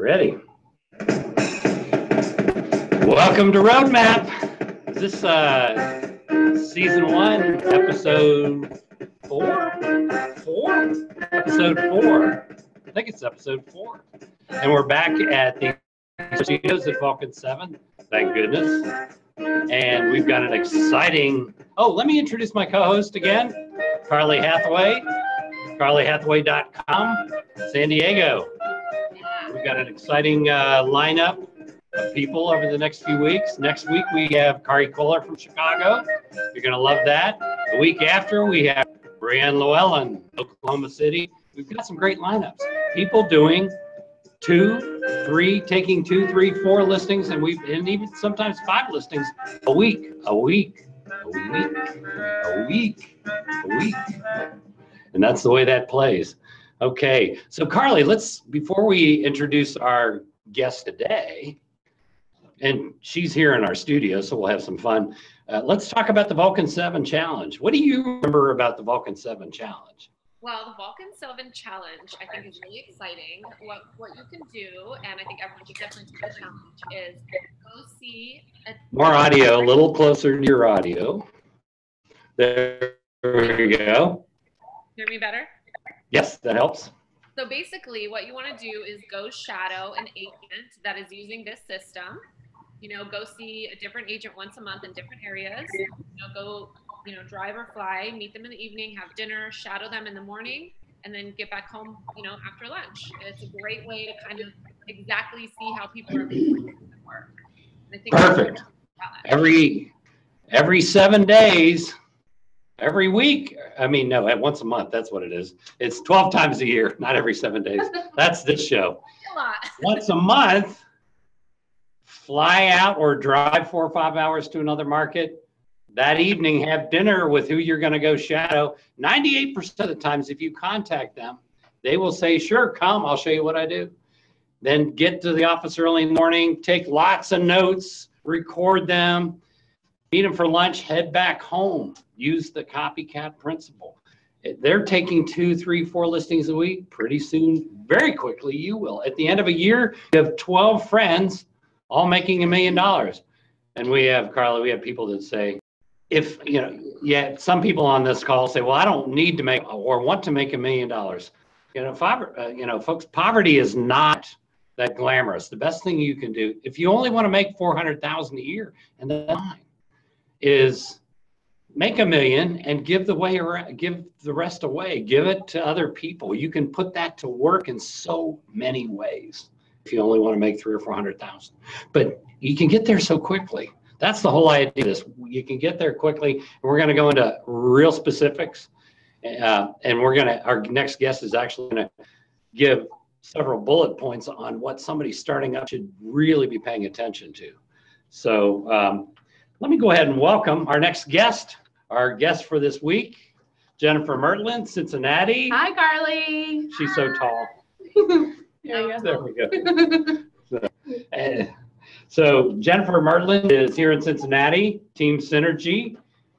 Ready. Welcome to Roadmap. Is this uh, season one, episode four? Four? Episode four. I think it's episode four. And we're back at the studios at Vulcan 7. Thank goodness. And we've got an exciting. Oh, let me introduce my co host again, Carly Hathaway, carlyhathaway.com, San Diego. We've got an exciting uh, lineup of people over the next few weeks. Next week, we have Kari Kohler from Chicago. You're going to love that. The week after, we have Brianne Llewellyn, Oklahoma City. We've got some great lineups. People doing two, three, taking two, three, four listings, and we've and even sometimes five listings a week, a week, a week, a week, a week. And that's the way that plays. Okay, so Carly, let's before we introduce our guest today, and she's here in our studio, so we'll have some fun. Uh, let's talk about the Vulcan 7 Challenge. What do you remember about the Vulcan 7 Challenge? Well, the Vulcan 7 Challenge, I think, is really exciting. What what you can do, and I think everyone should definitely do the challenge, is go see a More audio, a little closer to your audio. There we go. Hear me better? Yes, that helps. So basically, what you want to do is go shadow an agent that is using this system. You know, go see a different agent once a month in different areas. You know, go, you know, drive or fly, meet them in the evening, have dinner, shadow them in the morning, and then get back home, you know, after lunch. It's a great way to kind of exactly see how people are doing work. I think Perfect. Every every seven days, every week. I mean, no, at once a month. That's what it is. It's 12 times a year, not every seven days. That's this show. A. Once a month, fly out or drive four or five hours to another market. That evening, have dinner with who you're going to go shadow. 98% of the times, if you contact them, they will say, Sure, come, I'll show you what I do. Then get to the office early in the morning, take lots of notes, record them, meet them for lunch, head back home. Use the copycat principle. They're taking two, three, four listings a week. Pretty soon, very quickly, you will. At the end of a year, you have 12 friends all making a million dollars. And we have, Carla, we have people that say, if, you know, yeah, some people on this call say, well, I don't need to make or want to make a million dollars. You know, poverty, uh, you know, folks, poverty is not that glamorous. The best thing you can do, if you only want to make 400,000 a year, and that's fine, is make a million and give the way give the rest away. Give it to other people. You can put that to work in so many ways. If you only want to make three or four hundred thousand, but you can get there so quickly. That's the whole idea. This you can get there quickly, and we're going to go into real specifics. Uh, and we're going to our next guest is actually going to give several bullet points on what somebody starting up should really be paying attention to. So um, let me go ahead and welcome our next guest. Our guest for this week, Jennifer Murtland, Cincinnati. Hi, Carly. She's so tall. There. There we go. So, uh, So Jennifer Murtland is here in Cincinnati, Team Synergi,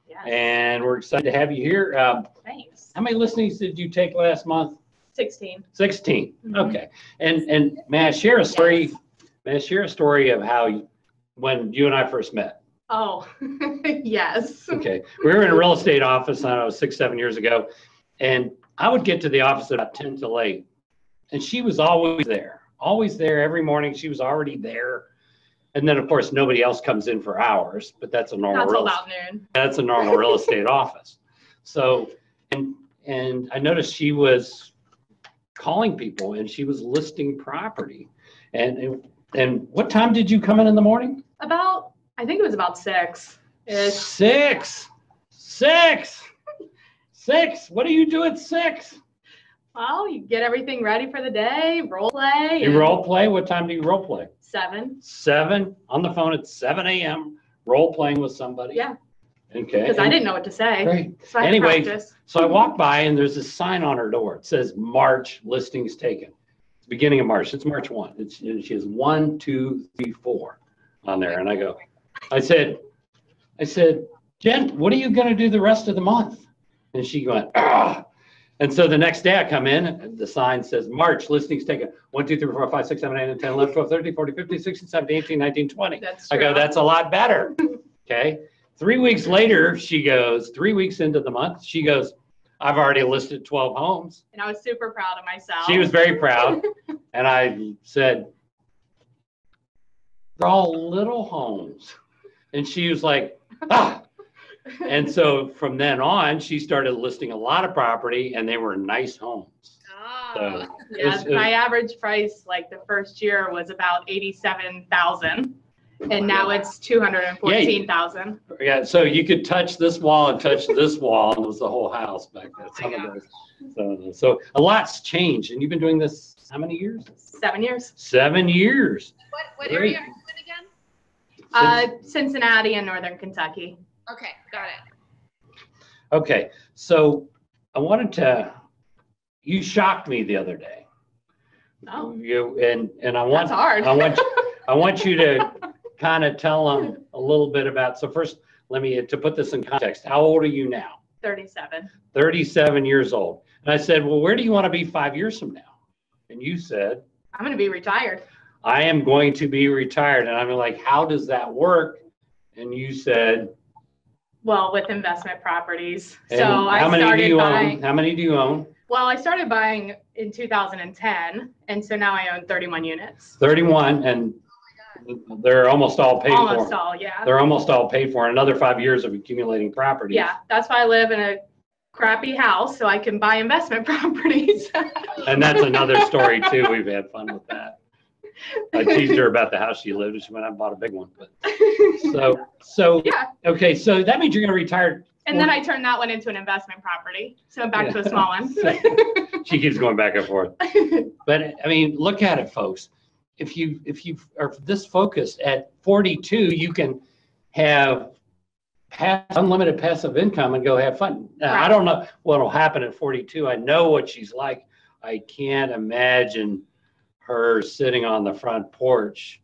Yes. and we're excited to have you here. Um, Thanks. How many listings did you take last month? 16. 16. Mhm. Okay. And and may I share a story? May I share a story of how you, when you and I first met? Oh, yes. Okay. We were in a real estate office, I don't know, six, seven years ago. And I would get to the office at about 10 till 8. And she was always there, always there every morning. She was already there. And then, of course, nobody else comes in for hours, but that's a normal Not real about noon. that's a normal real estate office. So, and and I noticed she was calling people and she was listing property. And and, and what time did you come in in the morning? About, I think it was about six. Six, six, six. What do you do at six? Well, you get everything ready for the day, role play. You and role play. What time do you role play? Seven. Seven on the phone at seven a.m. Role playing with somebody. Yeah, Okay. because I didn't know what to say. Great. So I had to Anyway, practice. So I walk by and there's a sign on her door. It says March listings taken. It's beginning of March. It's March one. It's, and she has one, two, three, four on there. And I go, I said, I said, Jen, what are you going to do the rest of the month? And she went, ah. And so the next day I come in, and the sign says, March, listings taken, 1, 2, 3, 4, 5, 6, 7, 8, 9, 10, 11, 12, 13, 14, 15, 16, 17, 18, 19, 20. That's I go, that's a lot better. Okay. Three weeks later, she goes, three weeks into the month, she goes, I've already listed 12 homes. And I was super proud of myself. She was very proud. And I said, they're all little homes. And she was like, ah. And so from then on, she started listing a lot of property and they were nice homes. Oh, So, Yeah, It's- my average price like the first year was about eighty-seven thousand, and now it's two hundred and fourteen thousand. yeah, yeah, so you could touch this wall and touch this wall and it was the whole house back then. Some of those. So, so a lot's changed and you've been doing this how many years? Seven years. Seven years. what, what Great. area are you in again? Uh, Cincinnati and Northern Kentucky. Okay, got it. Okay, so I wanted to, you shocked me the other day. Oh, You, and, and I want, that's hard. I want, I want you to kind of tell them a little bit about, so first, let me, to put this in context, how old are you now? Thirty-seven. 37 years old. And I said, well, where do you want to be five years from now? And you said, I'm gonna be retired. I am going to be retired. And I'm like, how does that work? And you said, Well, with investment properties. So how I many do you buying, own? How many do you own? well, I started buying in two thousand and ten, and so now I own thirty-one units. 31 and they're almost all paid Almost for. all, yeah. They're almost all paid for. Another five years of accumulating property. Yeah, that's why I live in a crappy house, so I can buy investment properties. And that's another story too. We've had fun with that. I teased her about the house she lived in. She went out and bought a big one. But so, so, Yeah, okay, so that means you're to retire. and then I turned that one into an investment property, so back to a small one. She keeps going back and forth. But I mean, look at it, folks. If you, if you are this focused at 42, you can have pass, unlimited passive income and go have fun. Now, I don't know what'll happen at 42. I know what she's like. I can't imagine her sitting on the front porch.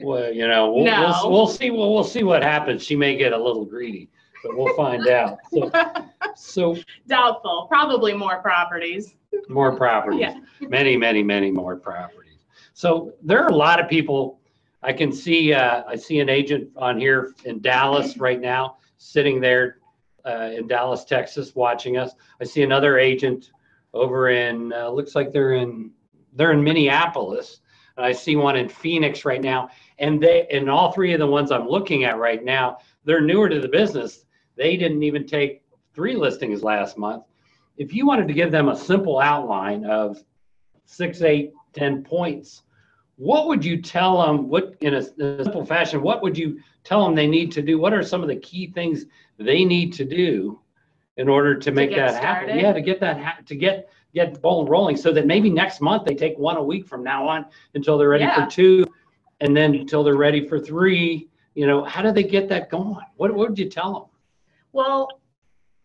Well, you know, we'll, No. we'll, we'll see. We'll, we'll see what happens. She may get a little greedy, but we'll find out. So, so Doubtful, probably more properties. more properties Yeah. many, many, many more properties. So there are a lot of people. I can see, uh, I see an agent on here in Dallas right now, sitting there uh, in Dallas, Texas, watching us. I see another agent over in, uh, looks like they're in, they're in Minneapolis. And I see one in Phoenix right now. And they, and all three of the ones I'm looking at right now, they're newer to the business. They didn't even take three listings last month. If you wanted to give them a simple outline of six, eight, ten points, what would you tell them? What in a, in a simple fashion? What would you tell them they need to do? What are some of the key things they need to do in order to make get that happen? Yeah, to get that ha- to get get the ball rolling, so that maybe next month they take one a week from now on until they're ready Yeah. for two, and then until they're ready for three. You know, how do they get that going? What, what would you tell them? Well,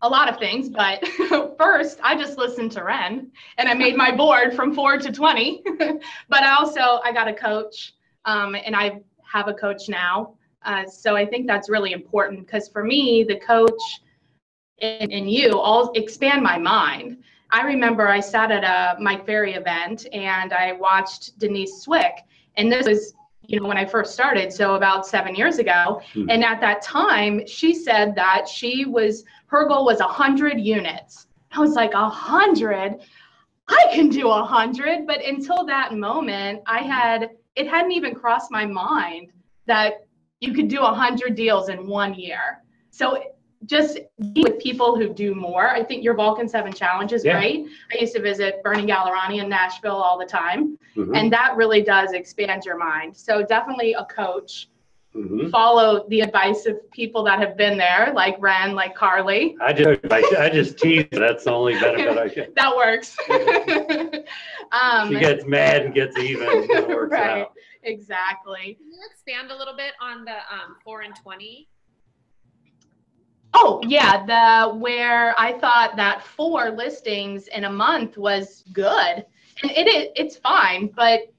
a lot of things, but first I just listened to Ren and I made my board from four to 20. but I also, I got a coach um, and I have a coach now. Uh, so I think that's really important because for me, the coach and, and you all expand my mind. I remember I sat at a Mike Ferry event and I watched Denise Swick. And this was, you know, when I first started, so about seven years ago. Hmm. And at that time, she said that she was, her goal was 100 units. I was like, 100? I can do 100. But until that moment, I had, it hadn't even crossed my mind that you could do 100 deals in one year. So just be with people who do more. I think your Vulcan 7 challenge is Yeah. great. I used to visit Bernie Gallerani in Nashville all the time, Mhm, and that really does expand your mind. So definitely a coach. mhm. Follow the advice of people that have been there, like Ren, like Carly. I just, I, I just tease. That's the only benefit I get. That works. um, She gets mad and gets even. It works Right. out. exactly. Can you expand a little bit on the um, four and twenty? Oh yeah, the where I thought that four listings in a month was good, and it it's fine, but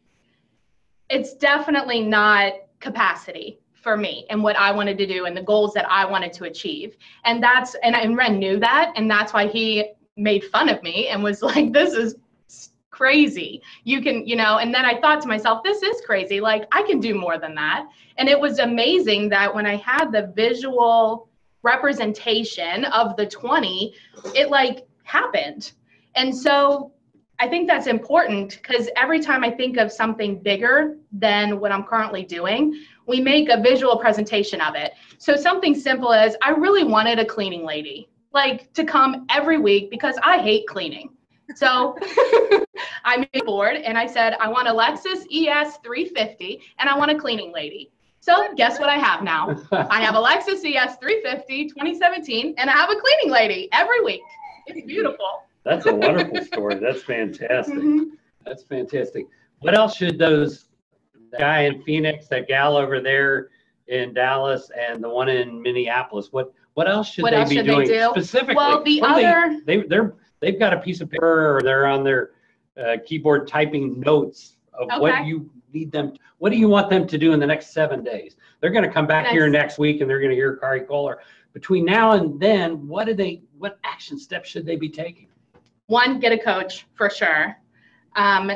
it's definitely not capacity for me and what I wanted to do and the goals that I wanted to achieve. And that's and, and Ren knew that, and that's why he made fun of me and was like, this is crazy. You can, you know, and then I thought to myself, this is crazy. Like, I can do more than that. And it was amazing that when I had the visual representation of the 20, it like happened. And so I think that's important because every time I think of something bigger than what I'm currently doing, we make a visual presentation of it. So something simple as I really wanted a cleaning lady, like to come every week because I hate cleaning. So I made a board and I said, I want a Lexus ES 350 and I want a cleaning lady. So guess what I have now? I have a Lexus ES 350 2017 and I have a cleaning lady every week. It's beautiful. That's a wonderful story. That's fantastic. Mhm. That's fantastic. What else should those, guy in Phoenix, that gal over there in Dallas and the one in Minneapolis, what, what else should What they else be should they doing do? specifically? Well, the are they- other- They, they're, they've got a piece of paper or they're on their uh, keyboard typing notes of what you need them, what do you want them to do in the next seven days? They're gonna come back here next week and they're gonna hear Kari Kohler. Between now and then, what do they, what action steps should they be taking? One, get a coach for sure. Um,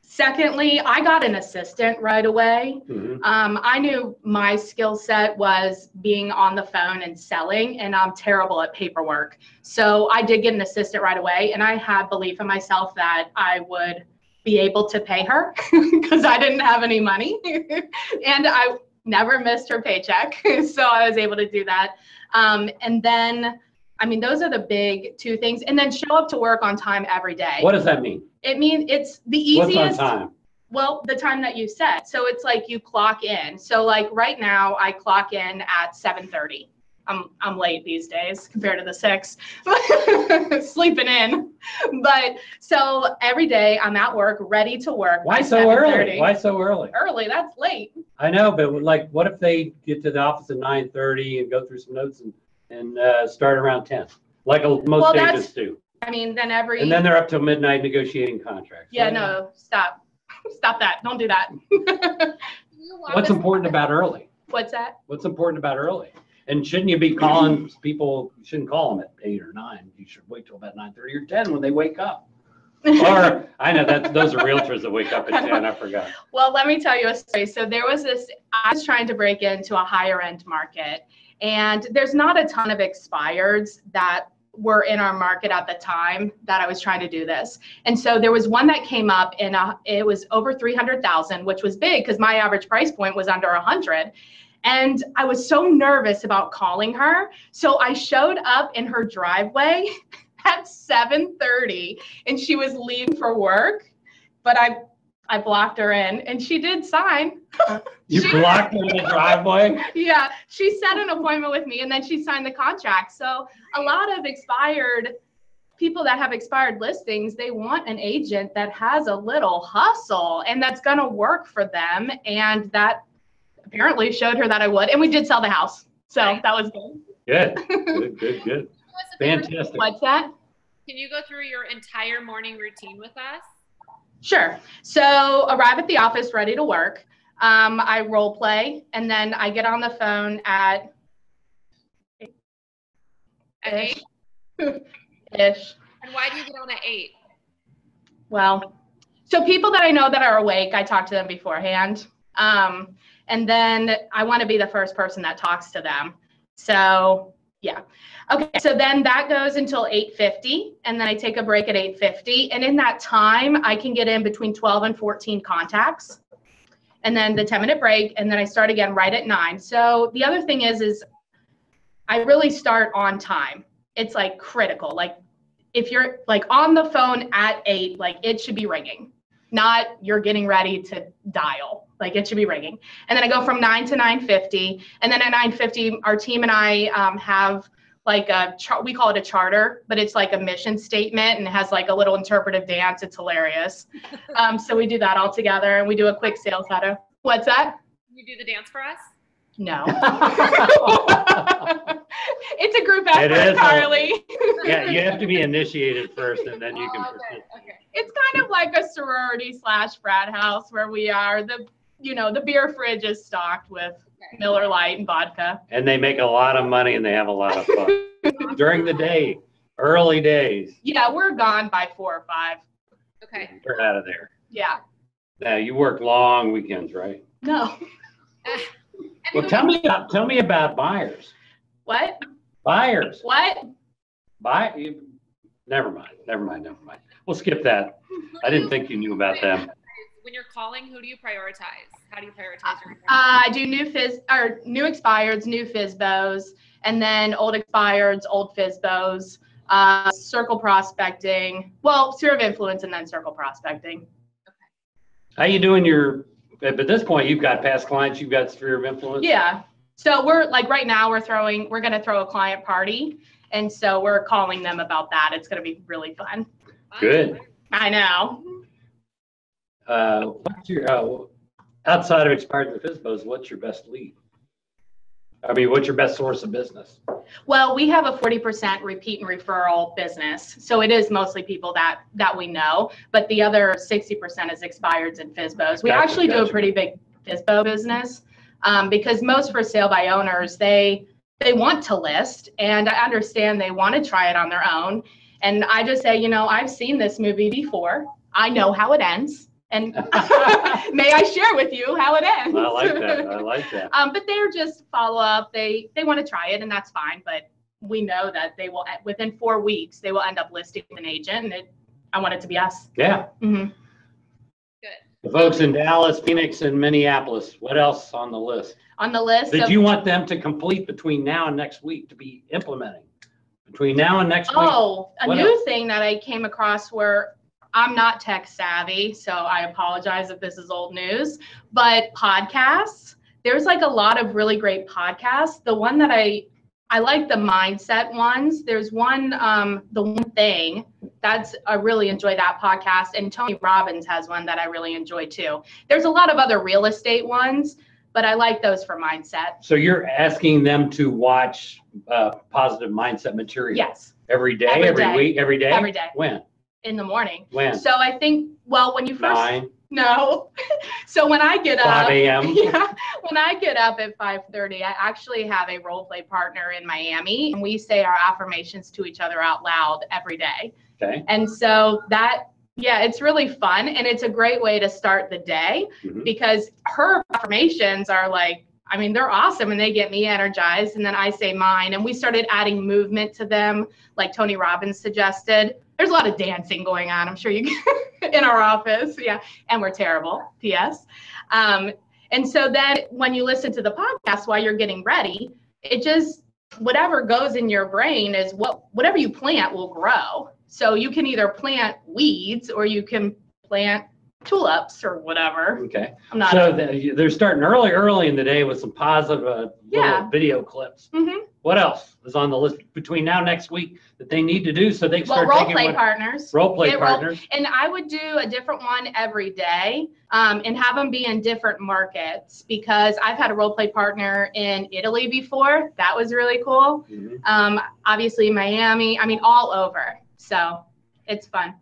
secondly, I got an assistant right away. Mhm. Um, I knew my skill set was being on the phone and selling, and I'm terrible at paperwork. So I did get an assistant right away, and I had belief in myself that I would be able to pay her because I didn't have any money, and I never missed her paycheck, so I was able to do that. Um, and then, I mean, those are the big two things, and then show up to work on time every day. What does that mean? It means it's the easiest. What's on time? Well, the time that you set. So it's like you clock in. So like right now, I clock in at 7:30. I'm I'm late these days compared to the six, sleeping in. But so every day I'm at work, ready to work. Why so early? Why so early? Early? That's late. I know, but like, what if they get to the office at nine thirty and go through some notes and, and, uh, start around ten? Like a- Well, most that's- agents do. I mean, then every. And then they're up till midnight negotiating contracts. yeah, no, stop, stop that. Don't do that. What's important about early? What's that? What's important about early? And shouldn't you be calling people, you shouldn't call them at eight or nine. You should wait till about nine thirty or ten when they wake up. Or, I know that, those are realtors that wake up at ten, I forgot. Well, let me tell you a story. So there was this, I was trying to break into a higher end market, and there's not a ton of expireds that were in our market at the time that I was trying to do this. And so there was one that came up and it was over 300,000, which was big because my average price point was under 100. And I was so nervous about calling her. So I showed up in her driveway at 7:30 and she was leaving for work, but I I blocked her in and she did sign. You She- blocked them in the driveway? Yeah, she set an appointment with me and then she signed the contract. So a lot of expired people that have expired listings, they want an agent that has a little hustle and that's going to work for them. And that apparently showed her that I would. And we did sell the house. So that was good. Good, good, good, good. do us Fantastic. What's that? Can you go through your entire morning routine with us? Sure. So arrive at the office ready to work. Um, I role play and then I get on the phone at At eight? ish. And why do you get on at eight? Well, so people that I know that are awake, I talk to them beforehand. Um, and then I want to be the first person that talks to them. So yeah. Okay. So then that goes until 8:50, and then I take a break at 8:50. And in that time, I can get in between 12 and 14 contacts. And then the 10 minute break, and then I start again right at nine. So the other thing is, is I really start on time. It's like critical. Like if you're like on the phone at eight, like it should be ringing, not you're getting ready to dial. Like it should be ringing. And then I go from nine to nine fifty, and then at nine fifty, our team and I um, have like a char- we call it a charter, but it's like a mission statement and it has like a little interpretive dance. It's hilarious. um, so we do that all together, and we do a quick sales huddle. What's that? You do the dance for us? No. it's a group effort, is a- Carly. Yeah, you have to be initiated first and then you can Oh, okay, proceed. okay. it's kind of like a sorority slash frat house where we are. The you know the beer fridge is stocked with Okay. Miller Lite and vodka. And they make a lot of money and they have a lot of fun. During the day, Early days. Yeah, we're gone by four or five. Okay. We're out of there. Yeah. Now, you work long weekends, right? No. Well, tell me, about tell me about buyers. What? Buyers, What? buy, you, never mind, never mind, never mind. We'll skip that. I didn't think you knew about them. When you're calling, who do you prioritize? How do you prioritize your? Uh, I do new fizz or new expireds, new FSBOs, and then old expireds, old FSBOs, uh, circle prospecting. Well, sphere of influence and then circle prospecting. Okay. How you doing your, at at this point, you've got past clients, you've got sphere of influence? Yeah. So we're like right now we're throwing we're gonna throw a client party, and so we're calling them about that. It's gonna be really fun. Good. I know. Uh, what's your, uh, outside of expired and FSBOs, what's your best lead? I mean, what's your best source of business? Well, we have a 40% repeat and referral business. So it is mostly people that that we know, but the other 60% is expireds and FSBOs. We Gotcha, actually do a pretty big FSBO business um, because most for sale by owners, they they want to list and I understand they want to try it on their own. And I just say, you know, I've seen this movie before. I know how it ends. And may I share with you how it ends? I like that, I like that. Um, but they're just follow up. They they want to try it, and that's fine. But we know that they will within four weeks they will end up listing with an agent, and it, I want it to be us. Yeah, hmm the folks in Dallas, Phoenix, and Minneapolis, what else on the list? On the list. That of- you want them to complete between now and next week to be implementing? Between now and next week? Oh, a new else? thing that I came across where I'm not tech savvy, so I apologize if this is old news, but podcasts. There's like a lot of really great podcasts. The one that I I like the mindset ones. There's one um the one thing that's I really enjoy that podcast and Tony Robbins has one that I really enjoy too. There's a lot of other real estate ones, but I like those for mindset. So you're asking them to watch, uh, positive mindset material? Yes, Every day, Every every day. week, every day? Every day. When? In the morning. When? So I think well when you first Nine, No. so when I get five up, AM? yeah, when I get up at 5:30, I actually have a role play partner in Miami, and we say our affirmations to each other out loud every day. Okay. And so that, yeah, it's really fun, and it's a great way to start the day Mhm. because her affirmations are like. I mean, they're awesome and they get me energized. And then I say mine. And we started adding movement to them, like Tony Robbins suggested. There's a lot of dancing going on. I'm sure you in our office. Yeah. And we're terrible. P.S. Um, and so then when you listen to the podcast while you're getting ready, it just whatever goes in your brain is what whatever you plant will grow. So you can either plant weeds or you can plant tulips or whatever. Okay. I'm not. So the- they're starting early, early in the day with some positive, uh, Yeah. video clips. Mhm. What else is on the list between now and next week that they need to do so they can Well, start role taking play what? partners. Role play Get role- partners? And I would do a different one every day um, and have them be in different markets because I've had a role play partner in Italy before. That was really cool. Mhm. Um, obviously, Miami, I mean, all over. So it's fun.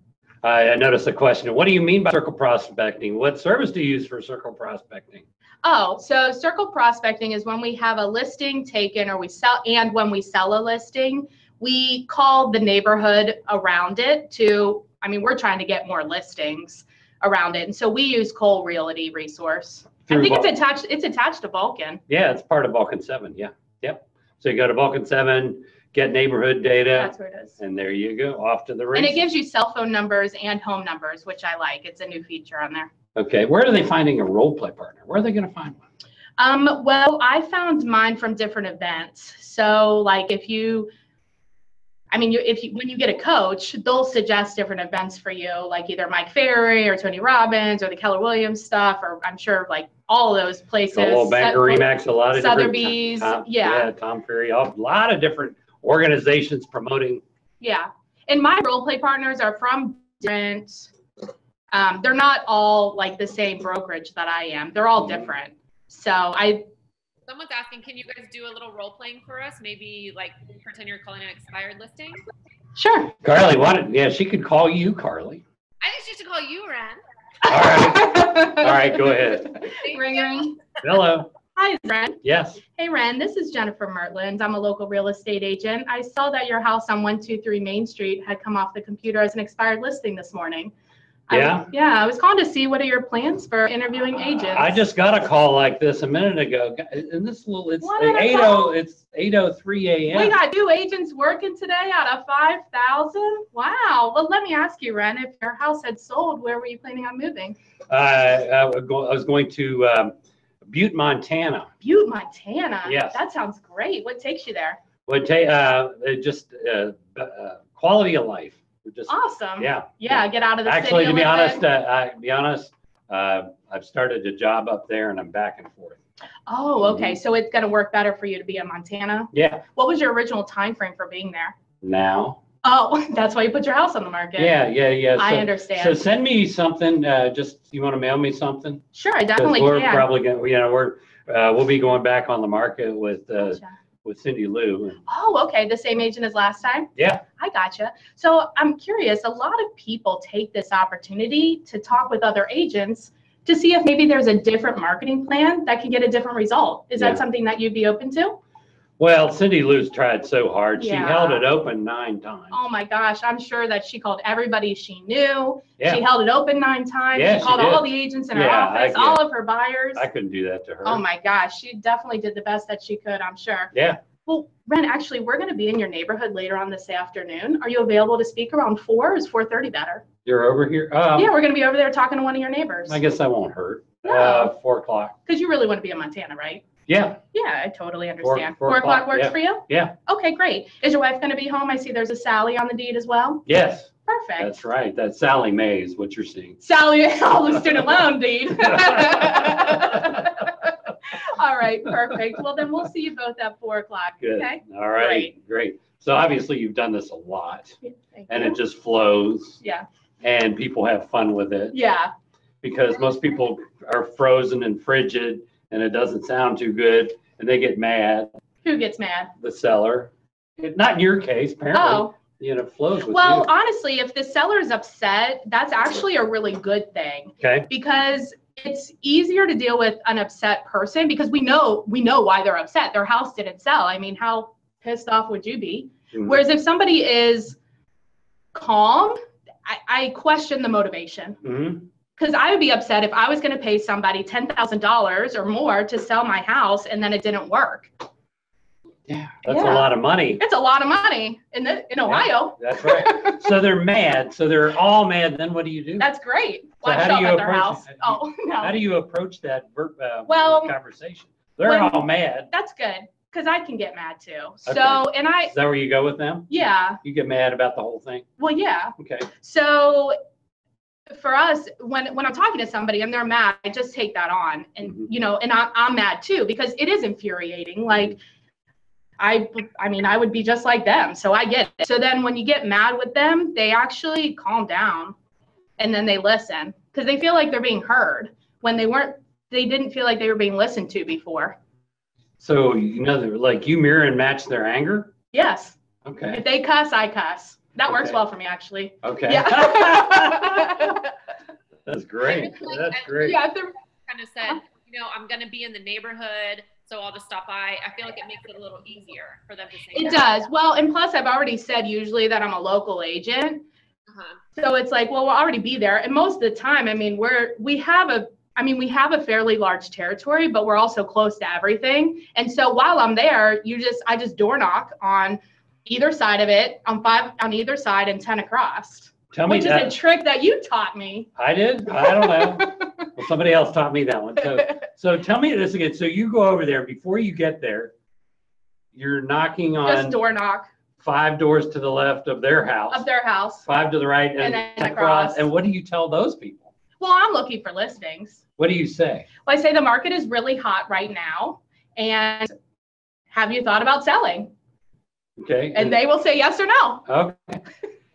I I noticed a question. What do you mean by circle prospecting? What service do you use for circle prospecting? Oh, so circle prospecting is when we have a listing taken or we sell, and when we sell a listing, we call the neighborhood around it to, I mean, we're trying to get more listings around it. And so we use Cole Realty Resource. I think it's attached, it's attached to Vulcan. Yeah, it's part of Vulcan Seven. Yeah, yep. So you go to Vulcan Seven, get neighborhood data, That's where it is. and there you go, off to the And it races. gives you cell phone numbers and home numbers, which I like. It's a new feature on there. Okay, where are they finding a role play partner? Where are they going to find one? Um, well, I found mine from different events. So like if you, I mean, you, if you, when you get a coach, they'll suggest different events for you, like either Mike Ferry or Tony Robbins or the Keller Williams stuff, or I'm sure like all of those places. Coldwell Banker, Remax, a lot of different. Sotheby's, Tom- yeah. Tom Ferry, a lot of different organizations promoting. Yeah. And my role play partners are from different, um, they're not all like the same brokerage that I am. They're all different. So I, Someone's asking, can you guys do a little role playing for us? Maybe like pretend you're calling an expired listing. sure. Carly, why don't, yeah, she could call you, Carly. I think she should call you, Ren. All right, all right, go ahead. Ring ring. Hello. Hi, Ren. Yes. Hey, Ren, this is Jennifer Murtland. I'm a local real estate agent. I saw that your house on 123 Main Street had come off the computer as an expired listing this morning. I- Yeah? Yeah, I was calling to see what are your plans for interviewing agents? I just got a call like this a minute ago. And this little, it's eight oh, it's eight oh three We got two agents working today out of 5,000? Wow. Well, let me ask you, Ren, if your house had sold, where were you planning on moving? Uh, was I was going to um, Butte, Montana. Butte, Montana. Yes. That sounds great. What takes you there? Would take, uh, just, uh, uh, quality of life. Just, Awesome. yeah. Yeah, get out of the city. Actually, to be honest, uh, I, be honest, uh, I've started a job up there and I'm back and forth. Oh, okay. So it's going to work better for you to be in Montana. Yeah, What was your original time frame for being there? now. Oh, that's why you put your house on the market. Yeah, yeah, yeah. I So- understand. So send me something, uh, just, you want to mail me something? sure, I 'Cause definitely we're can. probably gonna, you know, we're, uh, we'll be going back on the market with, uh, Gotcha. with Cindy Lou. Oh, okay. The same agent as last time? Yeah. I gotcha. So I'm curious, a lot of people take this opportunity to talk with other agents to see if maybe there's a different marketing plan that can get a different result. Is Yeah. that something that you'd be open to? Well, Cindy Lou's tried so hard. She Yeah. held it open nine times. Oh my gosh, I'm sure that she called everybody she knew. Yeah. She held it open nine times. Yeah, she she called all the agents in her Yeah, I office, get all of her buyers. I couldn't do that to her. Oh my gosh, she definitely did the best that she could, I'm sure. Yeah, Well, Ren, actually, we're going to be in your neighborhood later on this afternoon. Are you available to speak around four? Is 4:30 better? you're over here? Um, yeah, we're going to be over there talking to one of your neighbors. I guess that won't hurt. No. Uh, four o'clock. Because you really want to be in Montana, right? Yeah, Yeah, I totally understand. four Four o'clock o'clock, works yeah. for you? yeah, Okay, great. Is your wife going to be home? I see there's a Sally on the deed as well. yes, Perfect. that's right. That's Sallie Mae's, what you're seeing. Sally, all the student loan deed. All right, perfect. Well, then we'll see you both at four o'clock. Good. Okay. All right, great. So obviously you've done this a lot Thank and you. it just flows Yeah. and people have fun with it Yeah. because most people are frozen and frigid and it doesn't sound too good and they get mad, Who gets mad? the seller. Not in your case, apparently, Oh, you know, flows with well, you. honestly, if the seller's upset, that's actually a really good thing Okay, because it's easier to deal with an upset person because we know we know why they're upset. Their house didn't sell. I mean, how pissed off would you be? Mhm. Whereas if somebody is calm, I, I question the motivation. Mhm. Because I would be upset if I was going to pay somebody $10,000 or more to sell my house and then it didn't work. Yeah, that's a lot of money. It's a lot of money in, the, in Ohio. That's right. So they're mad. So they're all mad. Then what do you do? That's great. So Well, how do you approach house. it? Oh, How do you approach that ver- uh, Well, conversation? They're when- all mad. That's good because I can get mad too. Okay. So, and I, Is that where you go with them? yeah, You get mad about the whole thing? well, yeah. Okay. So for us, when when I'm talking to somebody and they're mad, I just take that on, and Mhm. you know, and I, I'm mad too because it is infuriating. Like I, I mean, I would be just like them, so I get it. So then when you get mad with them, they actually calm down, and then they listen because they feel like they're being heard when they weren't. They didn't feel like they were being listened to before. So, you know, like you mirror and match their anger? Yes, Okay. if they cuss, I cuss. That works Okay. well for me, actually. Okay. Yeah. That's great. Like That's I- great. yeah, if kind of said, you know, I'm gonna be in the neighborhood, so I'll just stop by. I feel like it makes it a little easier for them to say. It that. does. Well, and plus, I've already said usually that I'm a local agent. Uh-huh. So it's like, well, we'll already be there. And most of the time, I mean, we're, we have a, I mean, we have a fairly large territory, but we're also close to everything. And so while I'm there, you just, I just door knock on either side of it, on five, on either side and 10 across, Tell me which is a trick that you taught me. I did? I don't know. Well, somebody else taught me that one. So, so tell me this again. So you go over there before you get there. You're knocking Just on door knock five doors to the left of their house, of their house. five to the right, and, And then 10 across. And what do you tell those people? Well, I'm looking for listings. What do you say? Well, I say the market is really hot right now. And have you thought about selling? Okay. And they will say yes or no. okay.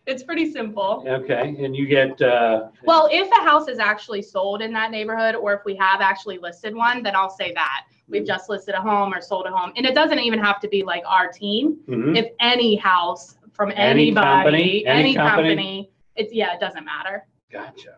It's pretty simple. Okay. And you get uh, Well, if a house is actually sold in that neighborhood, or if we have actually listed one, then I'll say that. We've just listed a home or sold a home. And it doesn't even have to be like our team. mhm. If any house from Any company, anybody, any any company? company, it's, yeah, it doesn't matter. Gotcha.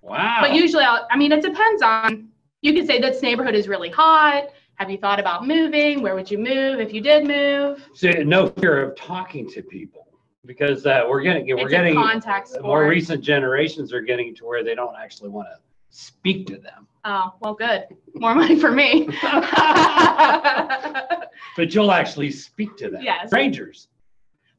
Wow. But usually, I'll, I mean, it depends on, you could say this neighborhood is really hot. Have you thought about moving? Where would you move if you did move? So no fear of talking to people because uh, we're getting we're it's getting the more recent generations are getting to where they don't actually want to speak to them. oh, well, good. More money for me. But you'll actually speak to them. Yes. Strangers.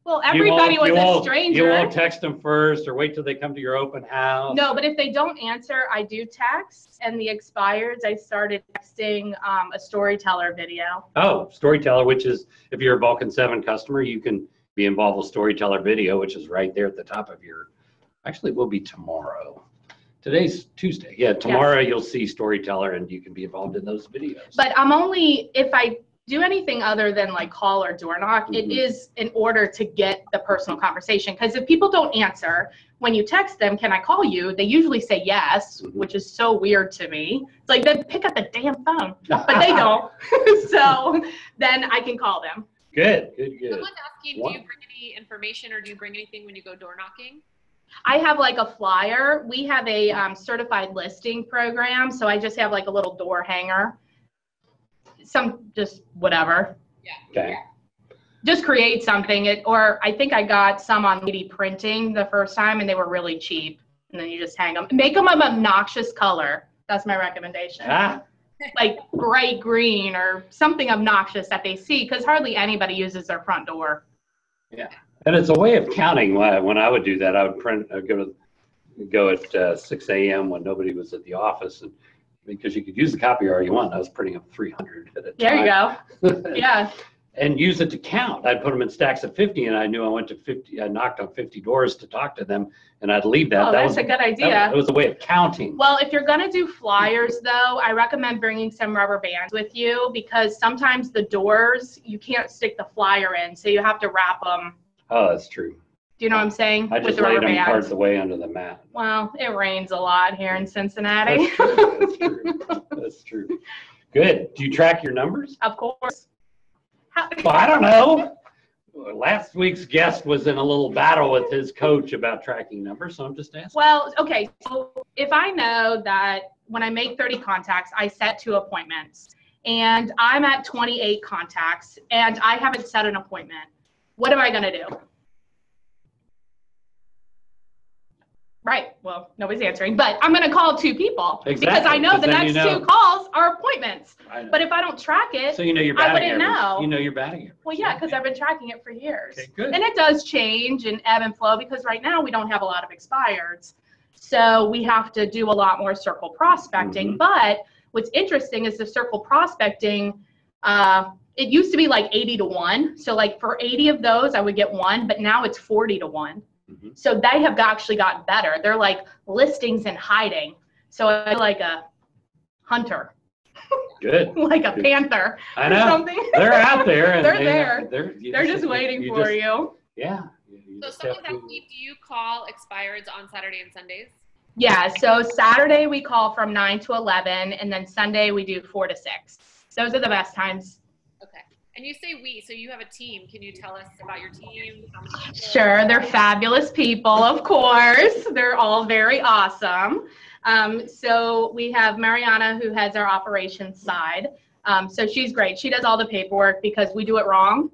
Well, everybody was a stranger. You won't text them first or wait till they come to your open house. No, but if they don't answer, I do text. And the expireds, I started texting um, a storyteller video. Oh, Storyteller, which is, if you're a Vulcan 7 customer, you can be involved with Storyteller Video, which is right there at the top of your, actually, it will be tomorrow. Today's Tuesday. Yeah, tomorrow you'll see Storyteller and you can be involved in those videos. But I'm only, if I do anything other than like call or door knock, it Mhm. is in order to get the personal conversation. Because if people don't answer, when you text them, can I call you? They usually say yes, Mhm. which is so weird to me. It's like, then pick up the damn phone. But they don't. so then I can call them. Good, good, good. Someone's asking, do What? you bring any information or do you bring anything when you go door knocking? I have like a flyer. We have a um, certified listing program. So I just have like a little door hanger. Some, just whatever. Yeah. Okay. Just create something. It, or I think I got some on 3D Printing the first time and they were really cheap. And then you just hang them. Make them an obnoxious color. That's my recommendation. Ah, Like bright green or something obnoxious that they see because hardly anybody uses their front door. Yeah. And it's a way of counting. When when I would do that, I would print, I'd go to, go at uh, 6 a.m. when nobody was at the office and because you could use the copier you want. I was printing up 300 at a time. There you go. Yeah. and use it to count. I'd put them in stacks of 50 and I knew I went to 50, I knocked on 50 doors to talk to them and I'd leave that. Oh, that that's was, a good that, idea. that was a way of counting. Well, if you're gonna do flyers though, I recommend bringing some rubber bands with you because sometimes the doors, you can't stick the flyer in, so you have to wrap them. Oh, that's true. Do you know what I'm saying? I just the laid them part bands. the way under the mat. Well, it rains a lot here in Cincinnati. That's true. That's true. That's true. Good. Do you track your numbers? Of course. How- Well, I don't know. Last week's guest was in a little battle with his coach about tracking numbers, so I'm just asking. Well, okay, so if I know that when I make 30 contacts, I set two appointments and I'm at 28 contacts and I haven't set an appointment, what am I gonna do? Right, well, nobody's answering, but I'm gonna call two people because I know the then you next know. two calls are appointments. But if I don't track it, So you know your I batting wouldn't average. know. You know your batting average. well, yeah, because I've been tracking it for years. Okay, good. And it does change and ebb and flow because right now we don't have a lot of expireds. So we have to do a lot more circle prospecting. Mhm. But what's interesting is the circle prospecting, uh, it used to be like 80 to 1. So, like for 80 of those, I would get one, but now it's 40 to 1. Mhm. So they have actually gotten better. They're like listings in hiding. So I'm like a hunter, Good. like a Good. panther I or know. something. They're out there. and They're they- there. They're, They're just waiting for just- you. Yeah. you- you So just have someone's to- do you call expireds on Saturday and Sundays? Yeah, so Saturday we call from 9 to 11, and then Sunday we do 4 to 6. Those are the best times. And you say we, so you have a team. Can you tell us about your team? Sure, they're fabulous people, of course. They're all very awesome. Um, so we have Mariana, who has our operations side. Um, so she's great. She does all the paperwork because we do it wrong.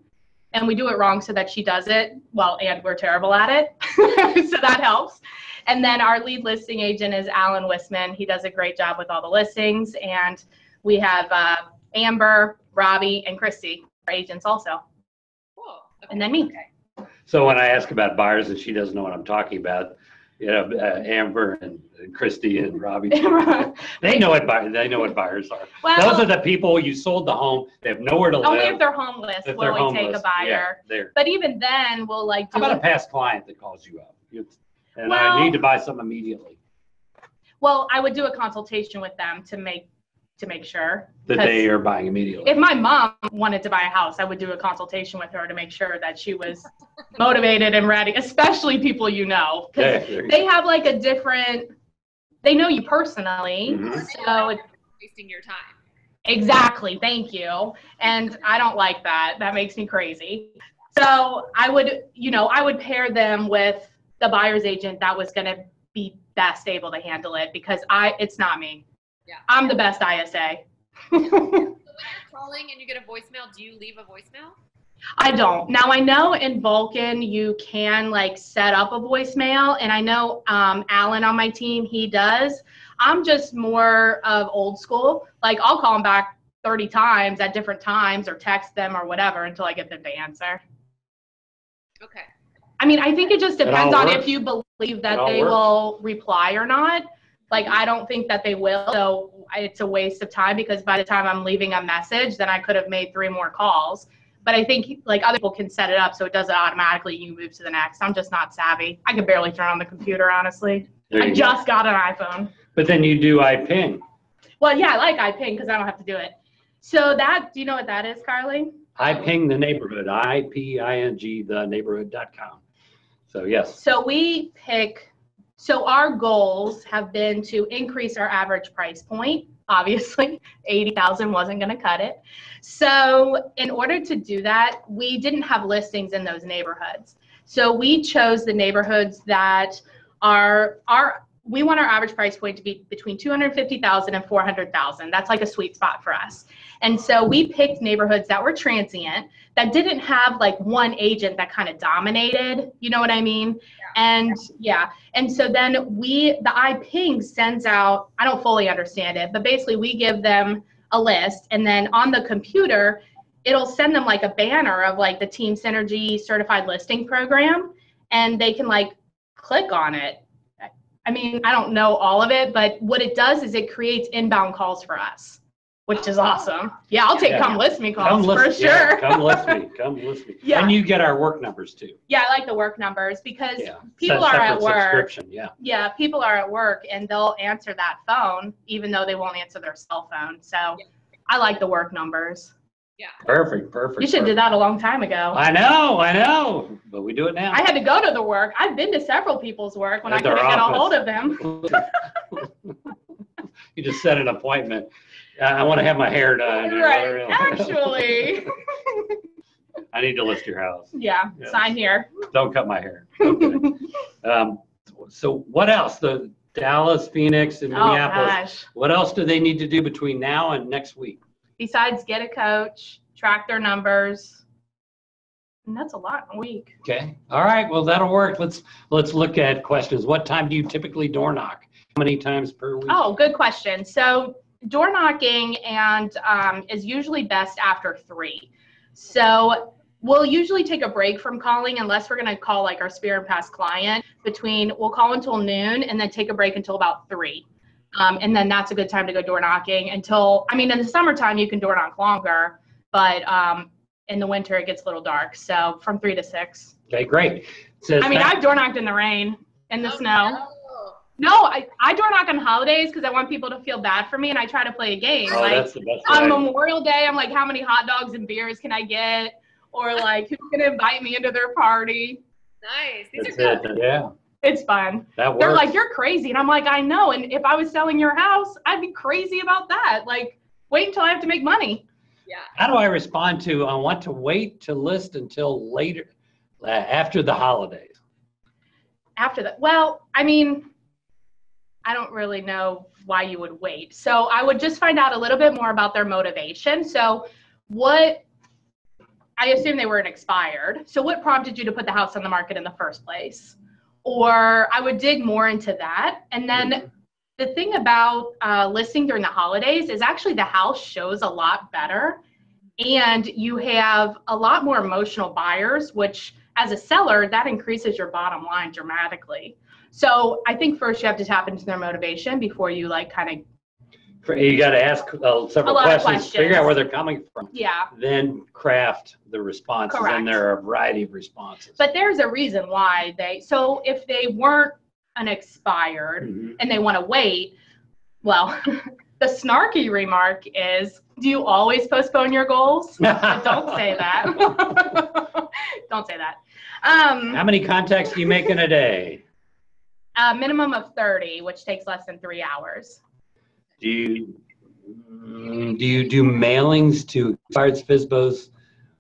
And we do it wrong so that she does it well, and we're terrible at it. so that helps. And then our lead listing agent is Alan Wisman. He does a great job with all the listings. And we have uh, Amber, Robbie, and Christy, agents also. Cool. Okay. And then me. Okay. So when I ask about buyers and she doesn't know what I'm talking about, you know, uh, Amber and, and Christy and Robbie, they know what buyers, they know what buyers are. well, Those are the people you sold the home. They have nowhere to only if live. they're homeless if will they're we take homeless. a buyer. Yeah, there. But even then, we'll like How do about a past client that calls you up? It's- And Well- I need to buy something immediately. Well, I would do a consultation with them to make to make sure. That they are buying immediately. If my mom wanted to buy a house, I would do a consultation with her to make sure that she was motivated and ready, especially people you know, because there you they have like a different. They know you personally, Mhm. so it's Wasting your time. Exactly. Thank you. And I don't like that. That makes me crazy. So I would, you know, I would pair them with the buyer's agent that was going to be best able to handle it because I, it's not me. Yeah. I'm the best ISA. So you're calling and you get a voicemail, do you leave a voicemail? I don't. Now I know in Vulcan you can like set up a voicemail, and I know um, Alan on my team he does. I'm just more of old school. Like I'll call them back 30 times at different times or text them or whatever until I get them to answer. Okay. I mean, I think it just It depends on works. if you believe that It they works. will reply or not. Like, I don't think that they will. So it's a waste of time because by the time I'm leaving a message, then I could have made three more calls. But I think like other people can set it up so it does it automatically. You move to the next. I'm just not savvy. I can barely turn on the computer, honestly. I go. just got an iPhone. But then you do iPing. Well, yeah, I like iPing because I don't have to do it. So that, do you know what that is, Carly? I ping the neighborhood, I P I N G, the neighborhood.com. So yes, So we pick, so our goals have been to increase our average price point. Obviously, 80,000 wasn't going to cut it. So in order to do that, we didn't have listings in those neighborhoods. So we chose the neighborhoods that are, are, we want our average price point to be between 250,000 and 400,000. That's like a sweet spot for us. And so we picked neighborhoods that were transient, that didn't have like one agent that kind of dominated, you know what I mean? And yeah, and so then we, the iPing sends out, I don't fully understand it, but basically we give them a list and then on the computer, it'll send them like a banner of like the Team Synergi certified listing program and they can like click on it. I mean, I don't know all of it, but what it does is it creates inbound calls for us, which is awesome. Yeah, I'll take Yeah. come list me come calls for list, yeah, sure. come list me, come list me. Yeah. And you get our work numbers too. Yeah, I like the work numbers because Yeah. people Se- are at work. Subscription, yeah. Yeah, people are at work and they'll answer that phone even though they won't answer their cell phone. So I like the work numbers. Yeah. Perfect, perfect. You should do perfect. that a long time ago. I know, I know, but we do it now. I had to go to the work. I've been to several people's work when I At their couldn't get a hold of them. You just set an appointment. I want to have my hair done. Right, actually. I need to list your house. Yeah, Yeah. sign here. Don't cut my hair. Okay. Um, so what else? The Dallas, Phoenix, and Oh, Minneapolis. gosh. What else do they need to do between now and next week? Besides get a coach, track their numbers. And that's a lot in a week. Okay. All right. Well, that'll work. Let's let's look at questions. What time do you typically door knock? How many times per week? Oh, good question. So door knocking and um, is usually best after three. So we'll usually take a break from calling unless we're going to call like our Spirit Pass client between we'll call until noon and then take a break until about three. Um, and then that's a good time to go door knocking until I mean in the summertime you can door knock longer, but um, in the winter it gets a little dark. So from three to six. Okay. Great. Says I mean back- I've door knocked in the rain, in the Oh, snow. no. No, I, I door knock on holidays because I want people to feel bad for me and I try to play a game. Oh, like that's the best. on way. Memorial Day, I'm like, how many hot dogs and beers can I get? Or like, who's gonna invite me into their party? Nice. These That's are it. Yeah. It's fun. That works. They're like, you're crazy. And I'm like, I know. And if I was selling your house, I'd be crazy about that. Like, wait until I have to make money. Yeah. How do I respond to? I want to wait to list until later, uh, after the holidays. After that, well, I mean, I don't really know why you would wait. So I would just find out a little bit more about their motivation. So, what I assume they weren't expired. So, what prompted you to put the house on the market in the first place? Or I would dig more into that. And then the thing about uh, listing during the holidays is actually the house shows a lot better. And you have a lot more emotional buyers, which as a seller, that increases your bottom line dramatically. So I think first you have to tap into their motivation before you like kind of, You got to ask uh, several of questions, figure out where they're coming from, yeah. then craft the responses. Correct. And there are a variety of responses. But there's a reason why they, so if they weren't an expired Mhm. and they want to wait, well, the snarky remark is, do you always postpone your goals? Don't say that. don't say that. Um, How many contacts do you make in a day? A minimum of 30, which takes less than three hours. Do you mm, do you do mailings to cards, FSBOs,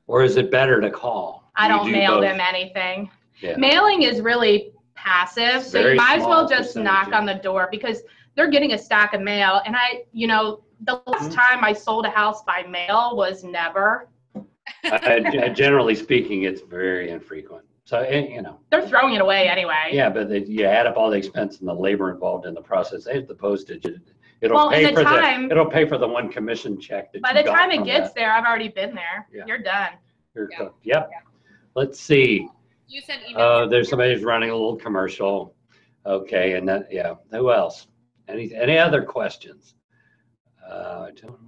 or is it better to call? I don't do mail both? them anything. Yeah. Mailing is really passive, so you might as well just knock on the door because they're getting a stack of mail. And I, you know, the last Mhm. time I sold a house by mail was never. Uh, Generally speaking, it's very infrequent. So, eh, you know, They're throwing it away anyway. yeah, but then you add up all the expense and the labor involved in the process, and the postage, it- it'll Well, pay and the for the, time- it'll pay for the one commission check that By you the got time it from gets that. there, I've already been there. Yeah. You're done. You're Yeah. cooked. Yep. Let's see. You sent email. Uh, there's somebody who's running a little commercial. Okay, and that, yeah, who else? Any, any other questions? Uh, I don't,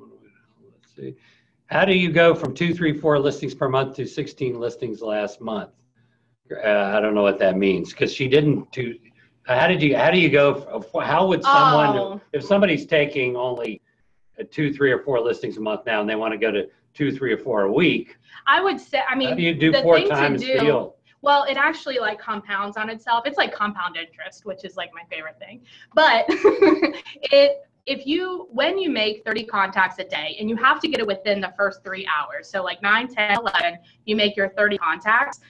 let's see. How do you go from two, three, four listings per month to 16 listings last month? Uh, I don't know what that means, because she didn't do, how did you, how do you go, how would someone, Oh. if somebody's taking only uh, two, three, or four listings a month now, and they want to go to two, three, or four a week, I would say, I mean, you do the four thing to times do- deal? well, it actually like compounds on itself. It's like compound interest, which is like my favorite thing. But it, if you, when you make 30 contacts a day and you have to get it within the first three hours, so like 9, 10, 11, you make your 30 contacts,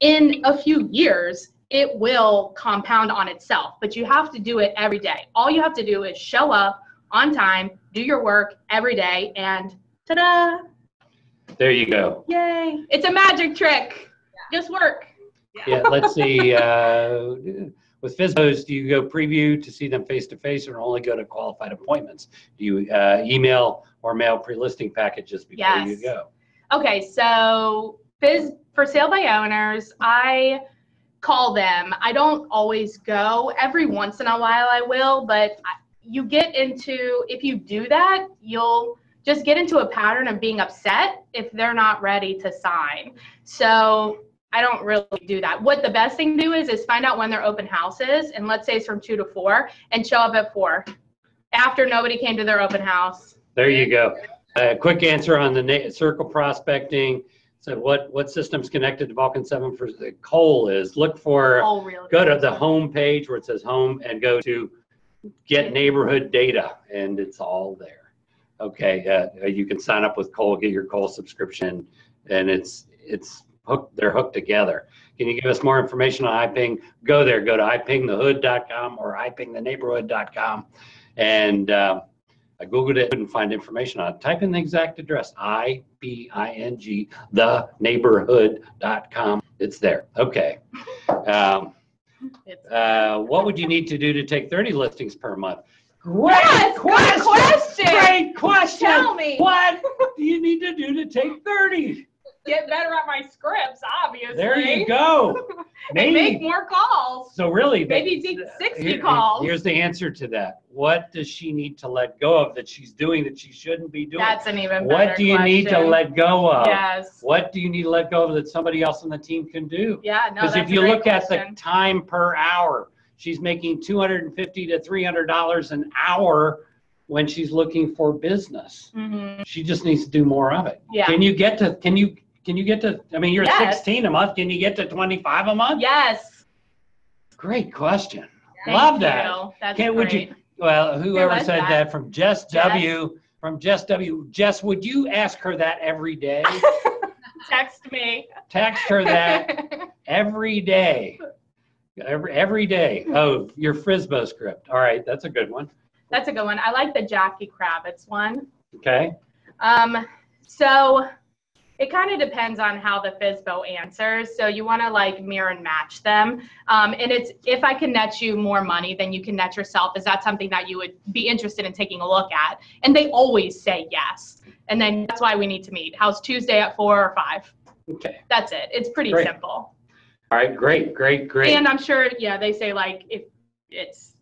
in a few years, it will compound on itself, but you have to do it every day. All you have to do is show up on time, do your work every day, and ta-da! There you go. Yay! It's a magic trick. Just work. Yeah, let's see, uh, with FSBOs, do you go preview to see them face to face or only go to qualified appointments? Do you, uh, email or mail pre-listing packages before you Yes. go? Okay, so Fizz for sale by owners, I call them. I don't always go. Every once in a while I will, but you get into if you do that, you'll just get into a pattern of being upset if they're not ready to sign. So I don't really do that. What the best thing to do is is find out when their open house is, and let's say it's from two to four, and show up at four after nobody came to their open house. There you go. Uh, quick answer on the circle prospecting. So what, what system's connected to Vulcan 7 for the Cole is, look for, go to the home page where it says home and go to get neighborhood data and it's all there. Okay, uh, you can sign up with Cole get your Cole subscription and it's, it's hooked, they're hooked together. Can you give us more information on iPing? Go there, go to ipingthehood.com or ipingtheneighborhood.com. And, uh, I Googled it, couldn't find information on it. Type in the exact address, I B I N G, the neighborhood.com. It's there. Okay. Um, uh, what would you need to do to take 30 listings per month? Yes, good question. Great question. Tell me. What do you need to do to take 30? Get better at my scripts, obviously. There you go. And make more calls. So really, Maybe take 60 here- calls. Here's the answer to that. What does she need to let go of that she's doing that she shouldn't be doing? That's an even better What do you need to let go of? Yes. What do you need to let go of that somebody else on the team can do? Yeah, no, Because if you look at the time per hour, she's making two hundred and fifty to three hundred dollars an hour when she's looking for business. Mhm. She just needs to do more of it. Yeah. Can you get to, can you, can you get to, I mean, you're Yes. sixteen a month, can you get to twenty-five a month? Yes. Great question. Thank Love that. you. That's Can't, would you, well, whoever said that? that from Jess Jess? W, from Jess W, Jess, would you ask her that every day? Text me. Text her that every day. Every, every day. Oh, your FSBO script. All right, that's a good one. That's a good one. I like the Jackie Kravitz one. Okay. Um, so it kind of depends on how the FSBO answers. So you want to like mirror and match them. Um, and it's if I can net you more money than you can net yourself, is that something that you would be interested in taking a look at? And they always say yes. And then that's why we need to meet. How's Tuesday at four or five? Okay. That's it. It's pretty Great. simple. All right, great, great, great. And I'm sure, yeah, they say like if it's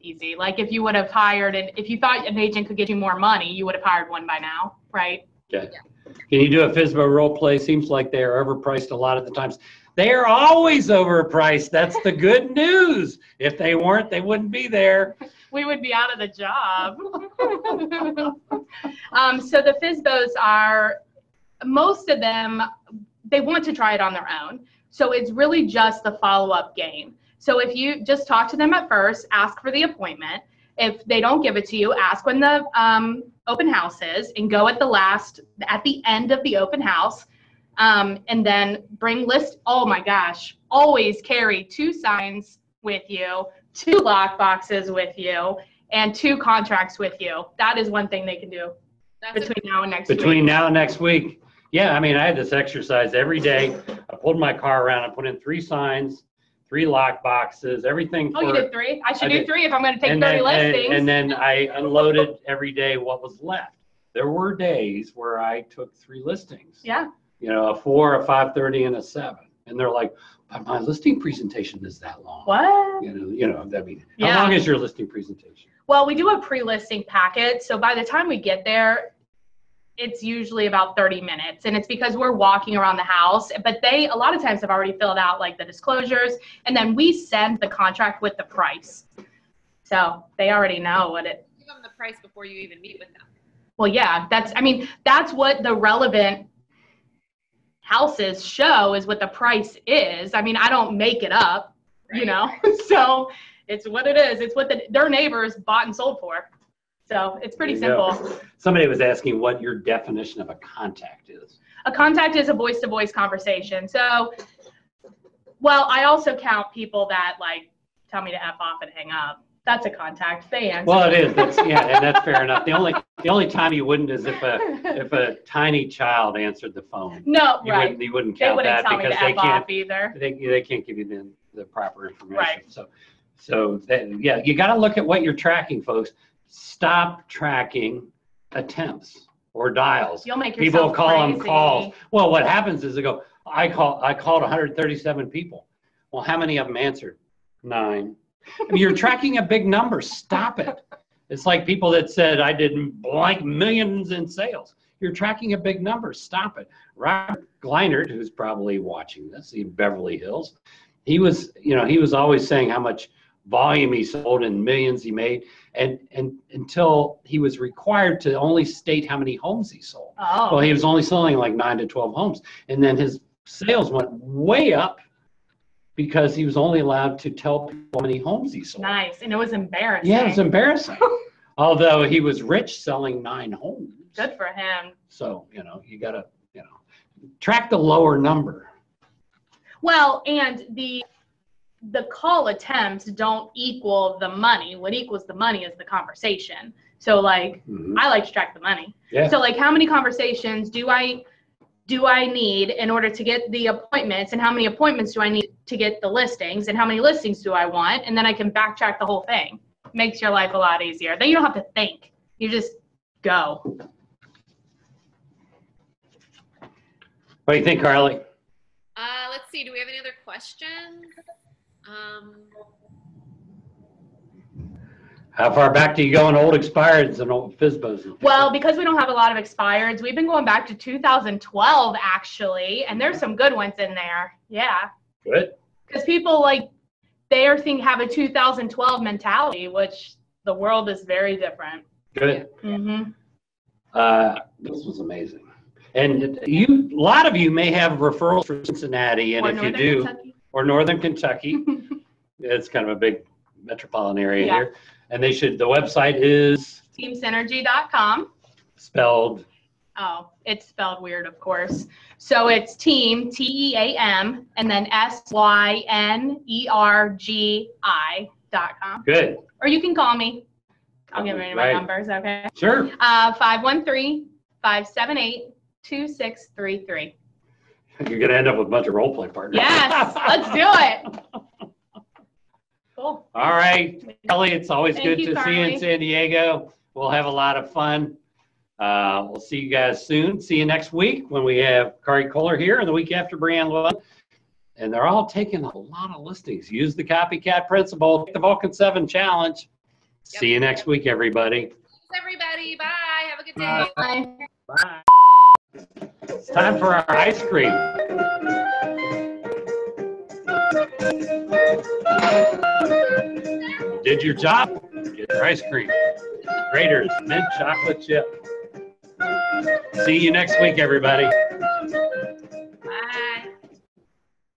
easy. Like if you would have hired and if you thought an agent could get you more money, you would have hired one by now, right? Okay. Can you do a FSBO role play? Seems like they are overpriced a lot of the times. They are always overpriced. That's the good news. If they weren't, they wouldn't be there. we would be out of the job. um, so the FSBOs are, most of them, they want to try it on their own. So it's really just the follow up game. So if you just talk to them at first, ask for the appointment. If they don't give it to you, ask when the um, open houses and go at the last, at the end of the open house. Um, and then bring list. Oh my gosh, always carry two signs with you, two lock boxes with you, and two contracts with you. That is one thing they can do That's a- between now and next week. Between week. now and next week. Yeah, I mean, I had this exercise every day. I pulled my car around, I put in three signs, three lock boxes, everything Oh, you did three? I should I do did. three if I'm gonna take and thirty then, and- listings. And then I unloaded every day what was left. There were days where I took three listings. Yeah, You know, a four, a five thirty, and a seven. And they're like, but my listing presentation is that long. what? You know, you know, I mean, how long is your listing presentation? Well, we do a pre-listing packet, so by the time we get there, it's usually about 30 minutes. And it's because we're walking around the house, but they a lot of times have already filled out like the disclosures, and then we send the contract with the price. So they already know what it Give them the price before you even meet with them. well, yeah, that's I mean, that's what the relevant houses show is what the price is. I mean, I don't make it up, you know. so it's what it is. It's what the, their neighbors bought and sold for. So it's pretty you go. simple. Somebody was asking what your definition of a contact is. A contact is a voice to voice conversation. So, well, I also count people that like tell me to F off and hang up. That's a contact. They answer. Well, it is. That's, yeah, and that's fair enough. The only, the only time you wouldn't is if a, if a tiny child answered the phone. no, You right. wouldn't, you wouldn't They count wouldn't that tell me because to they F can't, off either. they, they can't give you the, the proper information. Right. So, so that, yeah, you got to look at what you're tracking, folks. Stop tracking attempts or dials. You'll make People call them calls. Well, what happens is they go, I call, I called 137 people. Well, how many of them answered? Nine. I mean, you're tracking a big number. Stop it. It's like people that said I did blank millions in sales. You're tracking a big number. Stop it. Robert Gleinert, who's probably watching this in Beverly Hills, he was, you know, he was always saying how much volume he sold and millions he made, and and until he was required to only state how many homes he sold. Oh. Well, he was only selling like nine to 12 homes. And then his sales went way up because he was only allowed to tell people how many homes he sold. Nice. And it was embarrassing. Yeah, it was embarrassing. Although he was rich selling nine homes. Good for him. So, you know, you got to, you know, track the lower number. Well, and the the call attempts don't equal the money. What equals the money is the conversation. So like Mhm. I like to track the money. Yeah. So like how many conversations do I do I need in order to get the appointments and how many appointments do I need to get the listings and how many listings do I want and then I can backtrack the whole thing. Makes your life a lot easier. Then you don't have to think. You just go. What do you think, Carly? Uh, let's see. Do we have any other questions? Um, How far back do you go in old expireds and old FSBOs? and Well, because we don't have a lot of expireds, we've been going back to 2012 actually, and there's some good ones in there. Yeah. Good. Because people like they are think have a 2012 mentality, which the world is very different. Good. Mm-hmm. Uh, this was amazing. And you, a lot of you may have referrals from Cincinnati, and Or if you do, Kentucky. Or Northern Kentucky, it's kind of a big metropolitan area Yeah. here. And they should, the website is Teamsynergi.com. spelled, Oh, it's spelled weird, of course. So it's team T E A M and then S Y N E R G I dot com. good. Or you can call me. I'll give you my Right. numbers, okay? Sure. Uh, 513-578-2633. You're going to end up with a bunch of role play partners. Yes, let's do it. Cool. All right, Kelly, it's always Thank good you, to see you in San Diego. We'll have a lot of fun. Uh, we'll see you guys soon. See you next week when we have Kari Kohler here and the week after Brianne Llewellyn. And they're all taking a lot of listings. Use the copycat principle, take the Vulcan 7 challenge. Yep. See you next week, everybody. thanks, everybody. Bye. Have a good day. Bye. Bye. Bye. It's time for our ice cream. Did your job? Get your ice cream. Graeter's, mint chocolate chip. See you next week, everybody. Bye.